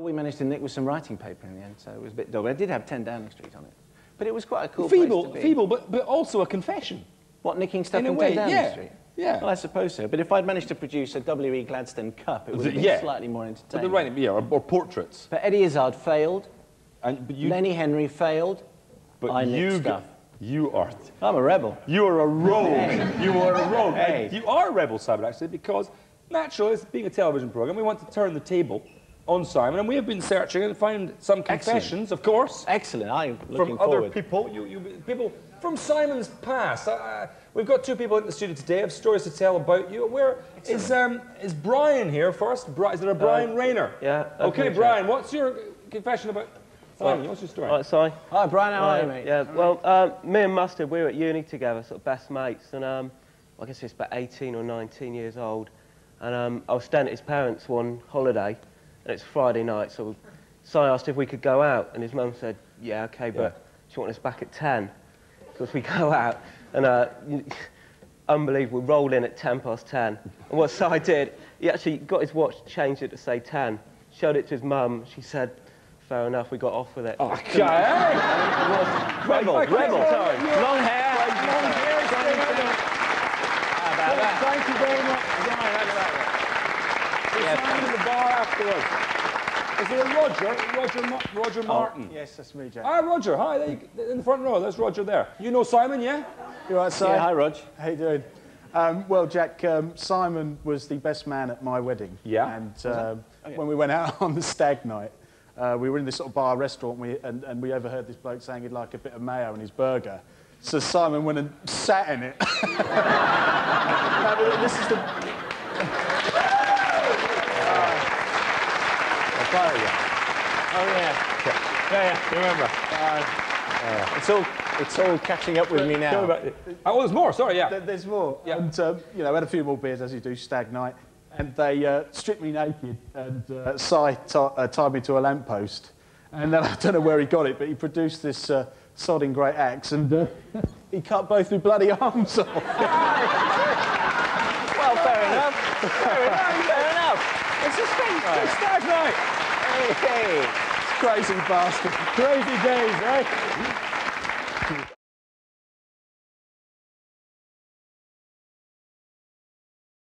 We managed to nick with some writing paper in the end, so it was a bit dull. I did have 10 Downing Street on it. But it was quite a cool feeble, place to be. feeble, but, but also a confession. What, nicking stuff In a way, 10 Downing yeah, Street? yeah. Well, I suppose so. But if I'd managed to produce a W.E. Gladstone cup, it would have been Yeah. slightly more entertaining. the writing, yeah, or, or portraits. But Eddie Izzard failed. And, but you, Lenny Henry failed. but I you, nicked stuff. you are, I'm a rebel. you are a rogue. You are a rogue. Hey. You are a rebel, Simon, actually, because naturally, it's being a television program, we want to turn the table on Simon, and we have been searching and found some confessions, of course, Excellent. I'm looking from other people. You, you, people from Simon's past. Uh, we've got two people in the studio today. Have stories to tell about you. Where is um, is Brian here first? Bri- is there a Brian Rayner? yeah, Okay, okay, Brian. What's your confession about Simon? What's your story? Right, sorry. Hi, Brian. How are you, mate? Yeah, well, um, me and Mustard, we were at uni together, sort of best mates, and um, I guess it's about 18 or 19 years old. And um, I was staying at his parents one holiday, and it's Friday night, so Si asked if we could go out, and his mum said, yeah, okay, but she wanted us back at 10. Because we go out, and uh, unbelievable, we rolled in at 10 past 10. And what Si did, he actually got his watch, changed it to say 10, showed it to his mum, she said, fair enough, we got off with it. Oh, Okay. Rebel, Thank you. rebel. You're- Long hair. Long hair, stay rebel. How about that? Thank you very much, Brian. How about that? We'll find in the bar afterwards. Is there a Roger? Roger, Ma- Roger Martin. Yes, that's me, Jack. Hi, Roger. Hi, there you, in the front row. There's Roger there. You know Simon, yeah? You all right, Si? Yeah, hi, Rog. How you doing? Um, well, Jack, um, Simon was the best man at my wedding. Yeah? And um, when we went out on the stag night, uh, we were in this sort of bar restaurant we, and, and we overheard this bloke saying he'd like a bit of mayo in his burger. So Simon went and sat in it. This is the... Oh, yeah. Yeah, yeah. Remember. It's all, it's all catching up with me now. Oh, there's more. Sorry, yeah. There- There's more. Yeah. And, um, you know, I had a few more beers as you do stag night. And they uh, stripped me naked and uh, Si ti- uh, tied me to a lamppost. And then I don't know where he got it, but he produced this uh, sodding great axe and uh, he cut both my bloody arms off. Well, fair enough. Fair enough. Fair enough. It's a stag night. It's. Hey, hey. Crazy bastard. Crazy days, eh?